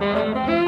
Música